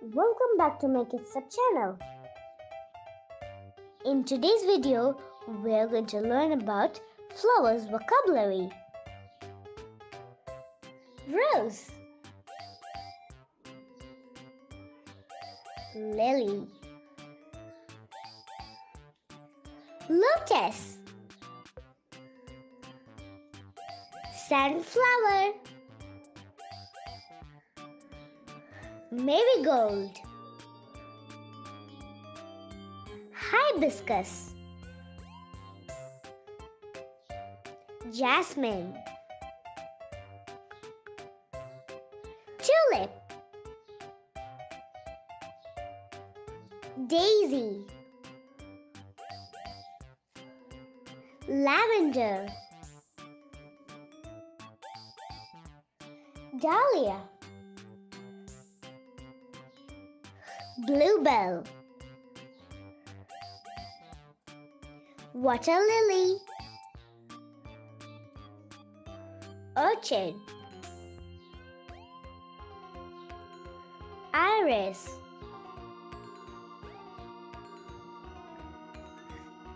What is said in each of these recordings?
Welcome back to my Kids Hub channel. In today's video, we are going to learn about flowers vocabulary. Rose Lily Lotus Sunflower Marigold Hibiscus. Jasmine. Tulip. Daisy. Lavender. Dahlia Bluebell. Water lily. Orchid Iris.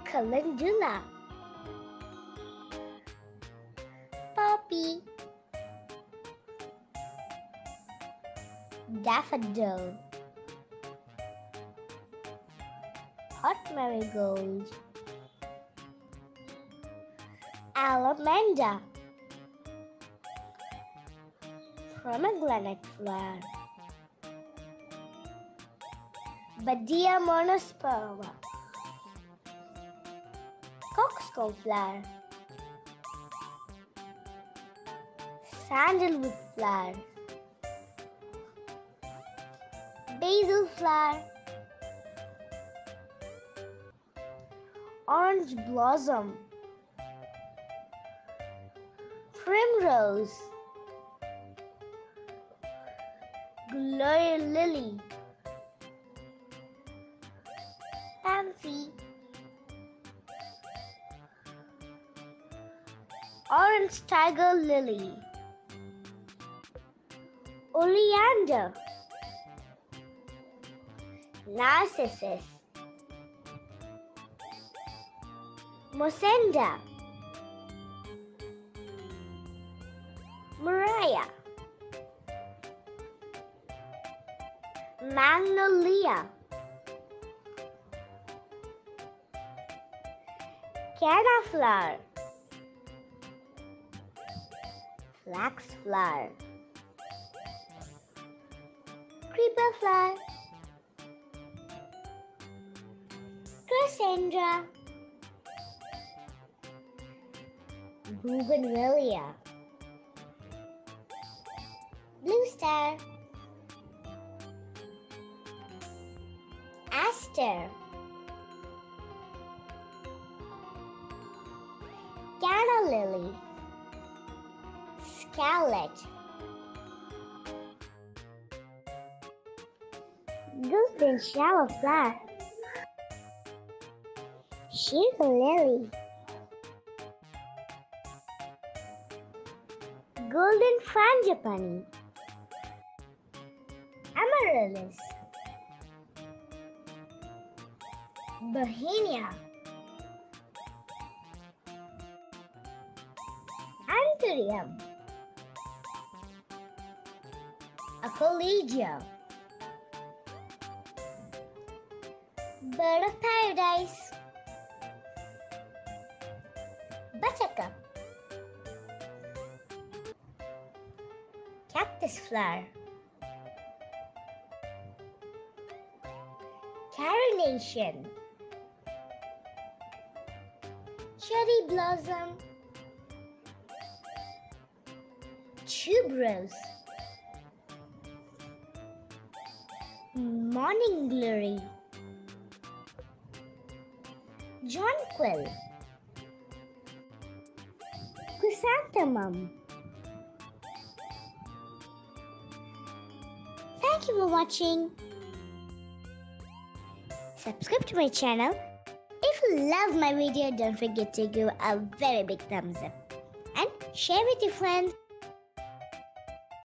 Calendula. Poppy. Daffodil Pot Marigold Allamanda Pomegranate flower Butea monosperma. Cockscomb flower Sandalwood flower Basil flower Orange blossom. Primrose. Glory lily. Pansy Orange tiger lily. Oleander. Narcissus Mussaenda Murraya. Magnolia. Flower Flax flower Creeper flower. Crossandra Bougainvillea Blue star. Aster. Canna lily. Scarlet. Golden shower flower. Shirui lily Golden frangipani. Amaryllis. Bauhinia. Anthurium. Aquilegia Bird of Paradise Buttercup Cactus flower. Carnation Cherry blossom. Tuberose. Morning glory. Jonquil. Chrysanthemum Thank you for watching. Subscribe to my channel. If you love my video, don't forget to give a very big thumbs up and share with your friends.